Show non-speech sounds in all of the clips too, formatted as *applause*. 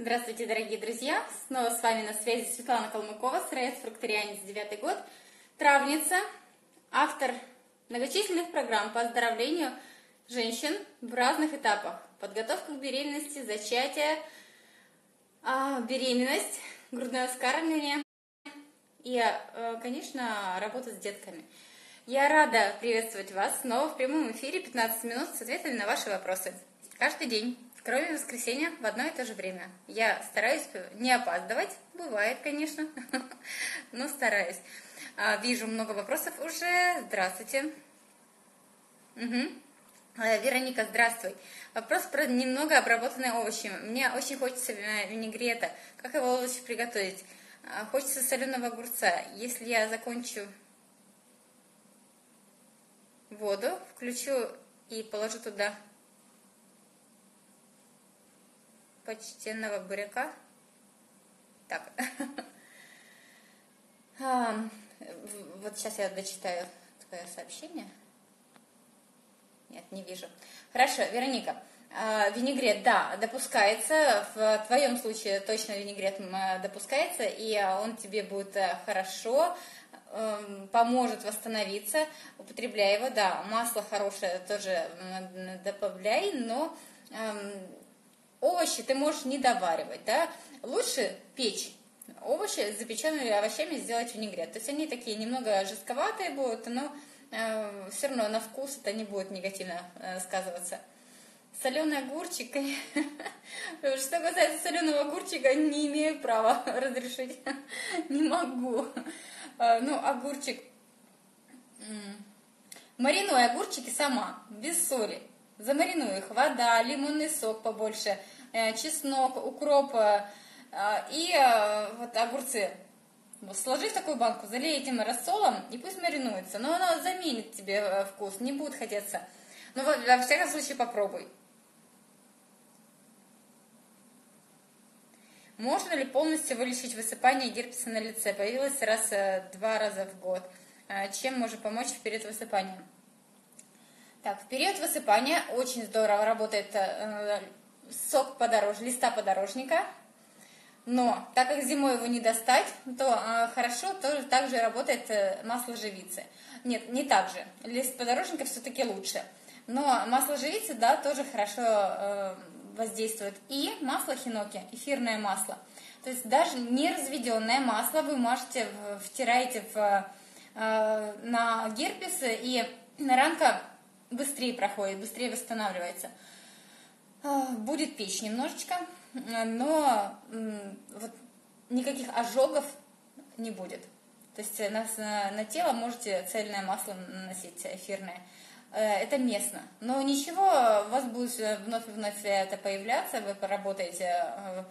Здравствуйте, дорогие друзья! Снова с вами на связи Светлана Калмыкова, сыроед фрукторианец, 9 год, травница, автор многочисленных программ по оздоровлению женщин в разных этапах. Подготовка к беременности, зачатие, а, беременность, грудное вскармливание и, а, конечно, работа с детками. Я рада приветствовать вас снова в прямом эфире 15 минут с ответами на ваши вопросы. Каждый день кроме воскресенья в одно и то же время. Я стараюсь не опаздывать, бывает, конечно, *laughs* но стараюсь. А, вижу много вопросов уже. Здравствуйте. Угу. Вероника, здравствуй. Вопрос про немного обработанные овощи. Мне очень хочется винегрета. Как его лучше приготовить? А, хочется соленого огурца. Если я закончу воду, включу и положу туда почтенного буряка. Так. *laughs* Вот сейчас я дочитаю твое сообщение. Нет, не вижу. Хорошо, Вероника. А, винегрет, да, допускается. В твоем случае точно винегрет допускается, и он тебе будет э, хорошо, эм, поможет восстановиться. Употребляй его, да. Масло хорошее тоже добавляй, но эм, овощи ты можешь не доваривать, да, лучше печь овощи с запеченными овощами сделать винегрет. То есть они такие немного жестковатые будут, но э, все равно на вкус это не будет негативно э, сказываться. Соленый огурчик, *laughs* что касается соленого огурчика, не имею права *laughs* разрешить, не могу. Э, ну, огурчик, мариную огурчики сама, без соли. Замариную их. Вода, лимонный сок побольше, э, чеснок, укроп э, и э, вот огурцы. Сложи в такую банку, залей этим рассолом и пусть маринуется. Но оно заменит тебе вкус, не будет хотеться. Но во всяком случае попробуй. Можно ли полностью вылечить высыпание герпеса на лице? Появилось раз два раза в год. Чем может помочь перед высыпанием? Так, в период высыпания очень здорово работает э, сок подорож... листа подорожника. Но так как зимой его не достать, то э, хорошо тоже также работает э, масло живицы. Нет, не так же. Лист подорожника все-таки лучше. Но масло живицы, да, тоже хорошо э, воздействует. И масло хиноки, эфирное масло. То есть даже не разведенное масло вы можете, втираете в, э, на герпес, и ранка быстрее проходит, быстрее восстанавливается. А, будет печь немножечко, но вот никаких ожогов не будет. То есть на, на тело можете цельное масло наносить, эфирное. Э, это местно. Но ничего, у вас будет вновь и вновь это появляться, вы поработаете э,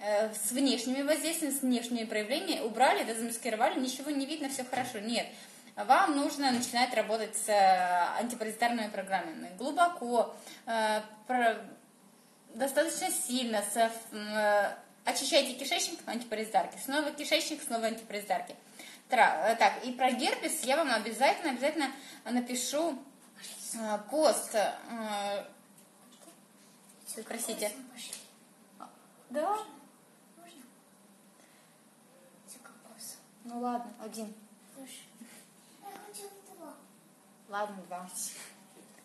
э, с внешними воздействиями, с внешними проявлениями, убрали, дезамаскировали, ничего не видно, все хорошо. Нет, вам нужно начинать работать с э, антипаразитарными программами. Глубоко, э, достаточно сильно, с, э, очищайте кишечник, антипаразитарки, снова кишечник, снова антипаразитарки. Так, и про герпес я вам обязательно, обязательно напишу пост. Простите. Да? Ну ладно, один. Ладно, два.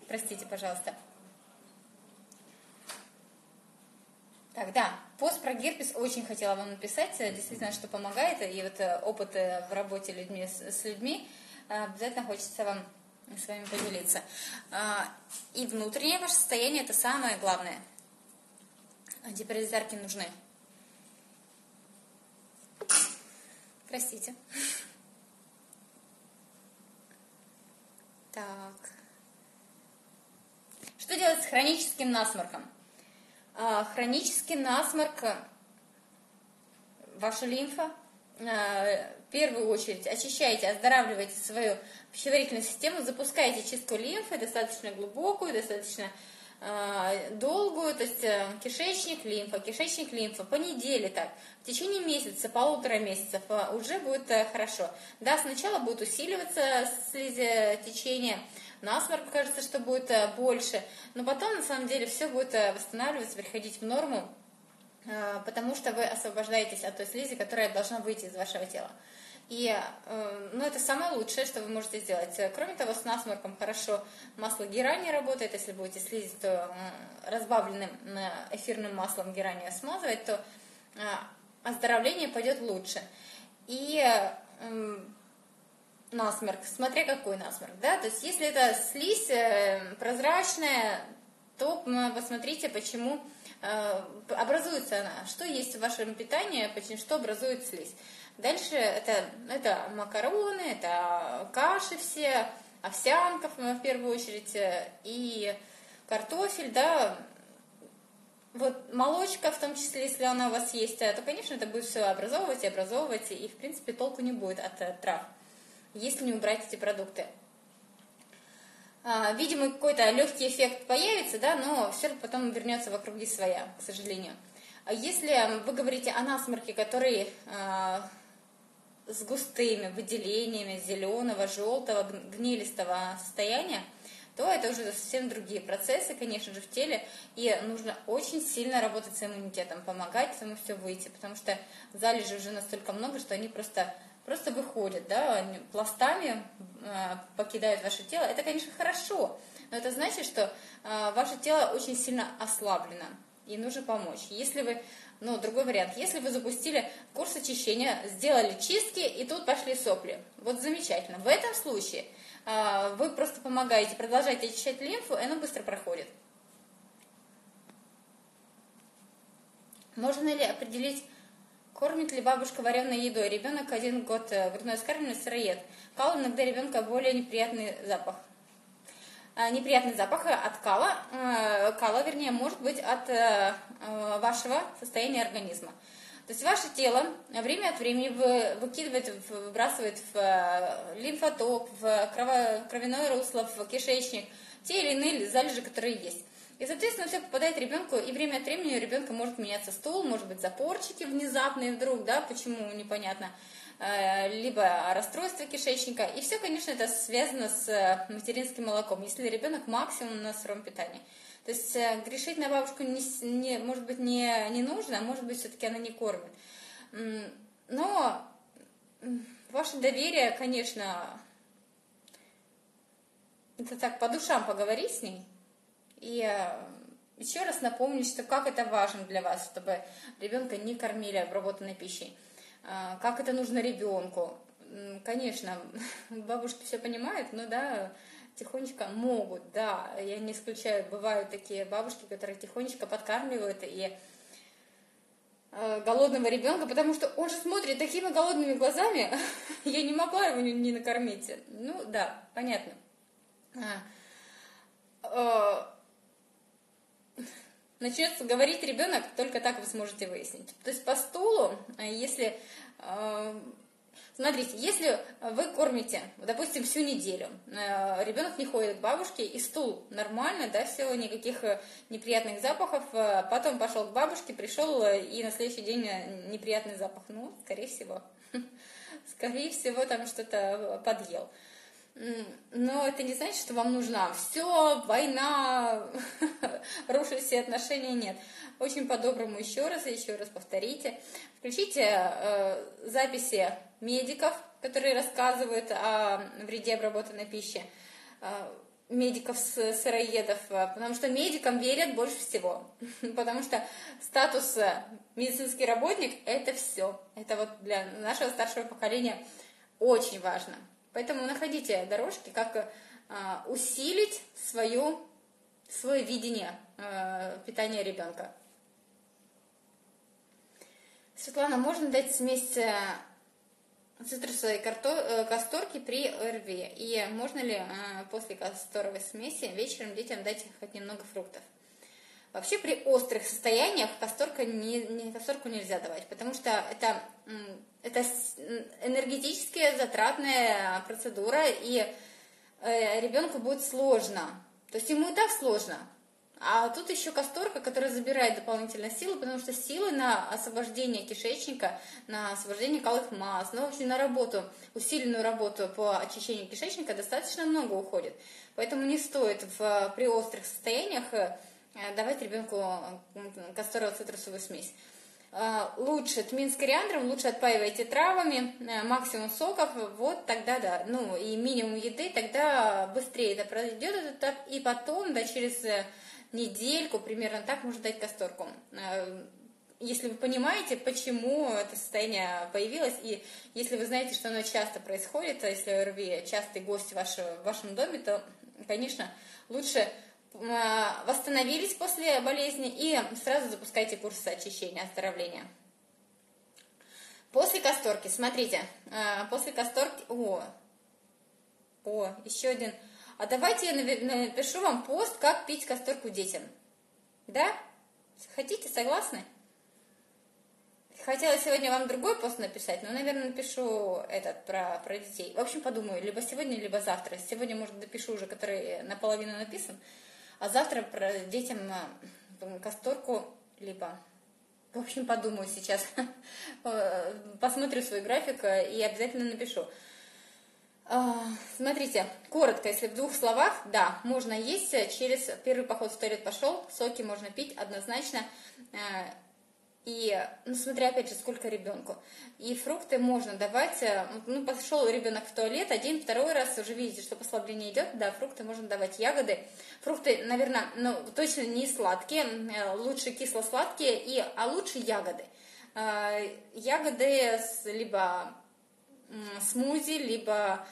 Простите, пожалуйста. Так, да, пост про герпес очень хотела вам написать, э, действительно, что помогает, и вот э, опыт э, в работе людьми, с людьми, обязательно хочется вам с вами поделиться. А, и внутреннее ваше состояние – это самое главное. Антипаразитарки нужны. Простите. Так. Что делать с хроническим насморком? А, хронический насморк, ваша лимфа, а, в первую очередь очищайте, оздоравливайте свою пищеварительную систему, запускайте чистку лимфы, достаточно глубокую, достаточно э, долгую, то есть э, кишечник, лимфа, кишечник, лимфа, по неделе так, в течение месяца, полутора месяцев э, уже будет э, хорошо. Да, сначала будет усиливаться слизи течение, насморк кажется, что будет э, больше, но потом на самом деле все будет э, восстанавливаться, приходить в норму, э, потому что вы освобождаетесь от той слизи, которая должна выйти из вашего тела. И э, ну, это самое лучшее, что вы можете сделать. Кроме того, с насморком хорошо масло герани работает. Если будете слизить, то разбавленным эфирным маслом герани смазывать, то оздоровление пойдет лучше. И насморк, смотря какой насморк, да, то есть если это слизь э, прозрачная, то посмотрите, почему э, образуется она, что есть в вашем питании, почему, что образует слизь. Дальше это, это макароны, это каши все, овсянка в первую очередь, э, и картофель, да, вот молочка, в том числе, если она у вас есть, то, конечно, это будет все образовывать и образовывать, и, в принципе, толку не будет от трав если не убрать эти продукты. А, видимо, какой-то легкий эффект появится, да, но все потом вернется в круги своя, к сожалению. А если вы говорите о насморке, который а, с густыми выделениями зеленого, желтого, гнилистого состояния, то это уже совсем другие процессы, конечно же, в теле, и нужно очень сильно работать с иммунитетом, помогать этому все выйти, потому что залежи уже настолько много, что они просто просто выходят, да, пластами э, покидают ваше тело. Это, конечно, хорошо, но это значит, что э, ваше тело очень сильно ослаблено, и нужно помочь. Если вы, ну, другой вариант, если вы запустили курс очищения, сделали чистки, и тут пошли сопли, вот замечательно. В этом случае э, вы просто помогаете, продолжаете очищать лимфу, и она быстро проходит. Можно ли определить Кормит ли бабушка вареной едой? Ребенок один год э, грудной вскармливание сыроед. Кал иногда ребенка более неприятный запах. А, неприятный запах от кала, э, кала, вернее, может быть от э, вашего состояния организма. То есть ваше тело время от времени выкидывает, выбрасывает в лимфоток, в кровяное русло, в кишечник те или иные залежи, которые есть. И, соответственно, все попадает ребенку, и время от времени у ребенка может меняться стул, может быть, запорчики внезапные вдруг, да, почему, непонятно, э, либо расстройство кишечника. И все, конечно, это связано с э, материнским молоком, если ребенок максимум на сыром питании. То есть э, грешить на бабушку, не, не, может быть, не, не нужно, а может быть, все-таки она не кормит. Но ваше доверие, конечно, это так по душам поговорить с ней, и э, еще раз напомню, что как это важно для вас, чтобы ребенка не кормили обработанной пищей. А, как это нужно ребенку. Конечно, *laughs* бабушки все понимают, но да, тихонечко могут, да, я не исключаю, бывают такие бабушки, которые тихонечко подкармливают и э, голодного ребенка, потому что он же смотрит такими голодными глазами, *laughs* я не могла его не накормить. Ну да, понятно. А, э, начнется говорить ребенок, только так вы сможете выяснить. То есть по стулу, э, если... Э, смотрите, если вы кормите, допустим, всю неделю, э, ребенок не ходит к бабушке, и стул нормально, да, все, никаких неприятных запахов, потом пошел к бабушке, пришел, и на следующий день неприятный запах. Ну, скорее всего. *laughs* Скорее всего, там что-то подъел. Но это не значит, что вам нужна все, война, *laughs* рушить все отношения, нет. Очень по-доброму еще раз и еще раз повторите. Включите э, записи медиков, которые рассказывают о вреде обработанной пищи, э, медиков сыроедов, э, потому что медикам верят больше всего, *laughs* потому что статус э, медицинский работник – это все. Это вот для нашего старшего поколения очень важно. Поэтому находите дорожки, как а, усилить свое, свое видение а, питания ребенка. Светлана, можно дать смесь э, цитрусовой э, касторки при ОРВИ? И можно ли после касторовой смеси вечером детям дать хоть немного фруктов? Вообще при острых состояниях касторка не, не, касторку нельзя давать, потому что это, это энергетически затратная процедура, и э, ребенку будет сложно. То есть ему и так сложно. А тут еще касторка, которая забирает дополнительно силы, потому что силы на освобождение кишечника, на освобождение калых масс, ну, в общем, на работу, усиленную работу по очищению кишечника достаточно много уходит. Поэтому не стоит в, при острых состояниях давать ребенку касторовую цитрусовую смесь. Лучше тмин с кориандром, лучше отпаивайте травами, максимум соков, вот тогда да, ну и минимум еды, тогда быстрее это пройдет этот этап, и потом, да, через недельку примерно так можно дать касторку если вы понимаете, почему это состояние появилось, и если вы знаете, что оно часто происходит, а если ОРВИ частый гость в, в вашем доме, то, конечно, лучше восстановились после болезни и сразу запускайте курсы очищения, оздоровления. После касторки, смотрите, а, после касторки, о, о, еще один, а давайте я напишу вам пост, как пить касторку детям. Да? Хотите, согласны? Хотела сегодня вам другой пост написать, но, наверное, напишу этот про, про детей. В общем, подумаю, либо сегодня, либо завтра. Сегодня, может, допишу уже, который наполовину написан, а завтра про детям э, касторку, либо... В общем, подумаю сейчас. *laughs* Э, посмотрю свой график э, и обязательно напишу. А, смотрите, коротко, если в двух словах, да, можно есть через первый поход в туалет пошел, соки можно пить однозначно. И, ну, смотря опять же, сколько ребенку. И фрукты можно давать, э, ну, пошел ребенок в туалет, один, второй раз, уже видите, что послабление идет, да, фрукты можно давать, ягоды. Фрукты, наверное, ну, точно не сладкие, э, лучше кисло-сладкие, и, а лучше ягоды. Э, ягоды либо смузи, либо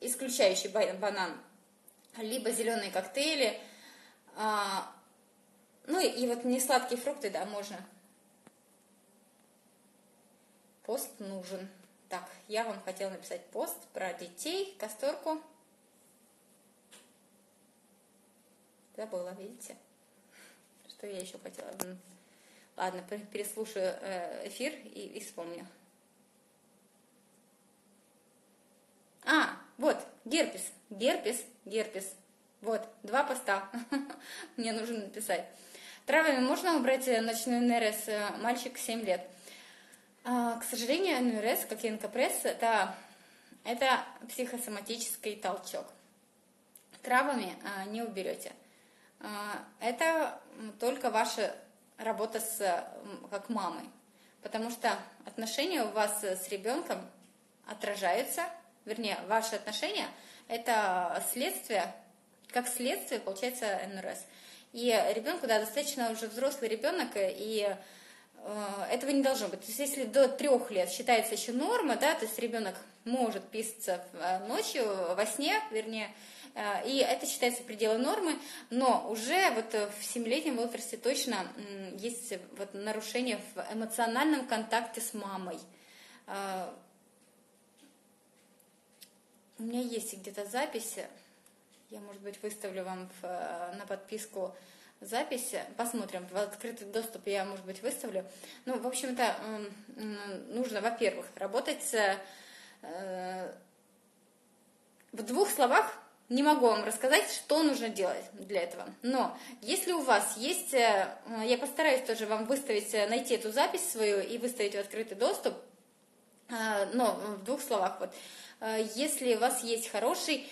исключающий банан, либо зеленые коктейли, а, ну и, вот не сладкие фрукты, да, можно. Пост нужен. Так, я вам хотела написать пост про детей, касторку. Забыла, видите? Что я еще хотела? Ладно, переслушаю э, эфир и, и вспомню. А, вот, герпес, герпес, герпес. Вот, два поста. *laughs* Мне нужно написать. Травами можно убрать ночной НРС, мальчик 7 лет. А, к сожалению, НРС, как и НКПРС, это, это психосоматический толчок. Травами а, не уберете. А, это только ваша работа с, как мамой. Потому что отношения у вас с ребенком отражаются, вернее, ваши отношения – это следствие, как следствие получается НРС – и ребенку, да, достаточно уже взрослый ребенок, и э, этого не должно быть. То есть если до трех лет считается еще норма, да, то есть ребенок может писаться э, ночью, во сне, вернее, э, и это считается пределы нормы, но уже вот в семилетнем возрасте точно есть вот нарушение в эмоциональном контакте с мамой. У меня есть где-то записи, я, может быть, выставлю вам в, э, на подписку запись. Посмотрим. В открытый доступ я, может быть, выставлю. Ну, в общем-то, нужно, во-первых, работать с... Э, в двух словах не могу вам рассказать, что нужно делать для этого. Но если у вас есть, э, я постараюсь тоже вам выставить, найти эту запись свою и выставить в открытый доступ. Но в двух словах вот, если у вас есть хороший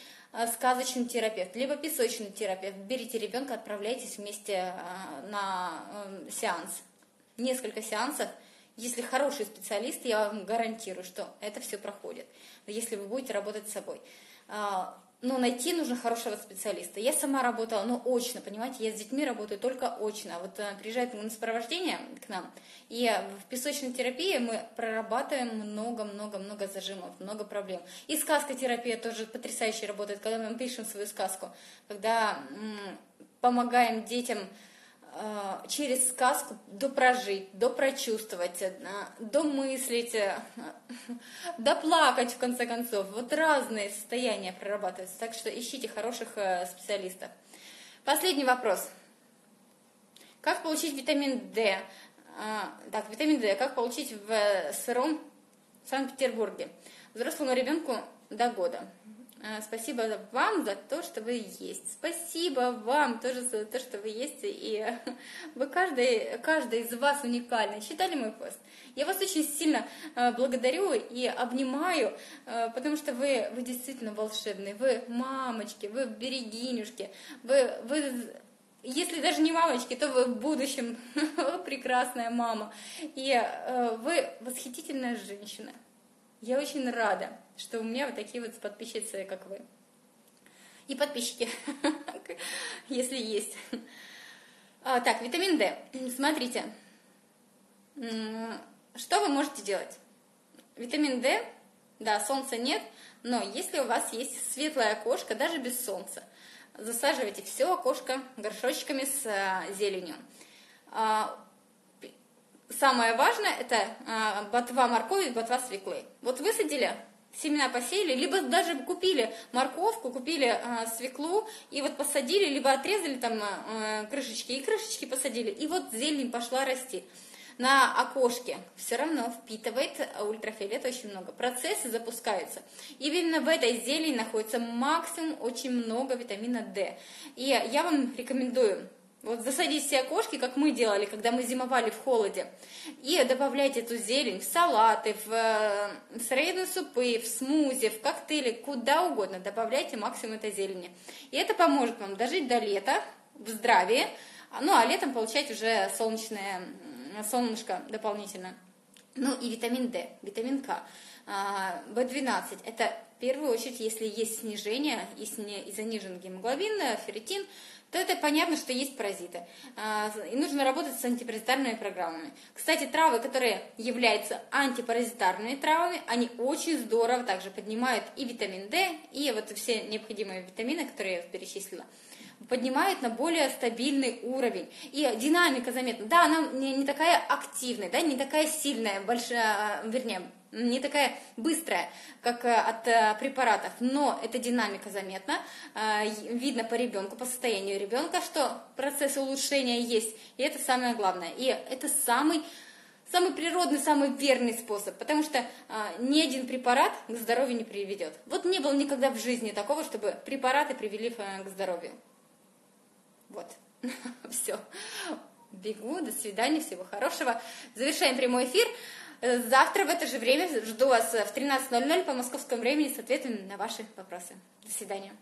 сказочный терапевт, либо песочный терапевт. Берите ребенка, отправляйтесь вместе э, на э, сеанс. Несколько сеансов. Если хороший специалист, я вам гарантирую, что это все проходит. Если вы будете работать с собой но найти нужно хорошего специалиста. Я сама работала, но очно, понимаете, я с детьми работаю только очно. Вот э, приезжает на сопровождение к нам, и в песочной терапии мы прорабатываем много-много-много зажимов, много проблем. И сказкотерапия тоже потрясающе работает, когда мы пишем свою сказку, когда помогаем детям Э, через сказку допрожить, допрочувствовать, э, домыслить, э, *laughs* доплакать в конце концов. Вот разные состояния прорабатываются, так что ищите хороших специалистов. Последний вопрос. Как получить витамин D? Так, витамин D, как получить в сыром Санкт-Петербурге? Взрослому ребенку до года. А, спасибо вам за то, что вы есть. Спасибо вам тоже за то, что вы есть. И *laughs* вы каждый, каждый из вас уникальный. Читали мой пост? Я вас очень сильно а, благодарю и обнимаю, а, потому что вы, вы действительно волшебные. Вы мамочки, вы берегинюшки, вы, вы если даже не мамочки, то вы в будущем *laughs* прекрасная мама. И э, вы восхитительная женщина. Я очень рада, что у меня вот такие вот подписчицы, как вы. И подписчики, *laughs* если есть. А, так, витамин D. Смотрите, что вы можете делать? Витамин D, да, солнца нет, но если у вас есть светлое окошко, даже без солнца, засаживайте все окошко горшочками с а, зеленью. Самое важное это а, ботва моркови, ботва свеклы. Вот высадили, семена посеяли, либо даже купили морковку, купили а, свеклу и вот посадили, либо отрезали там а, крышечки и крышечки посадили, и вот зелень пошла расти на окошке все равно впитывает ультрафиолет очень много. Процессы запускаются. И именно в этой зелени находится максимум очень много витамина D. И я вам рекомендую вот засадить все окошки, как мы делали, когда мы зимовали в холоде, и добавлять эту зелень в салаты, в э, сыроедные супы, в смузи, в коктейли, куда угодно. Добавляйте максимум этой зелени. И это поможет вам дожить до лета в здравии, ну а летом получать уже солнечное солнышко дополнительно. Ну и витамин D, витамин К. В12 – это в первую очередь, если есть снижение, если занижен гемоглобин, ферритин, то это понятно, что есть паразиты. А, и нужно работать с антипаразитарными программами. Кстати, травы, которые являются антипаразитарными травами, они очень здорово также поднимают и витамин D, и вот все необходимые витамины, которые я перечислила поднимает на более стабильный уровень. И динамика заметна. Да, она не, не такая активная, да, не такая сильная, большая, вернее, не такая быстрая, как э, от э, препаратов, но эта динамика заметна, э, видно по ребенку, по состоянию ребенка, что процесс улучшения есть, и это самое главное. И это самый самый природный, самый верный способ, потому что а, ни один препарат к здоровью не приведет. Вот не было никогда в жизни такого, чтобы препараты привели к здоровью. Вот, *laughs* все. Бегу, до свидания, всего хорошего. Завершаем прямой эфир. Э, завтра в это же время жду вас в 13.00 по московскому времени с ответами на ваши вопросы. До свидания.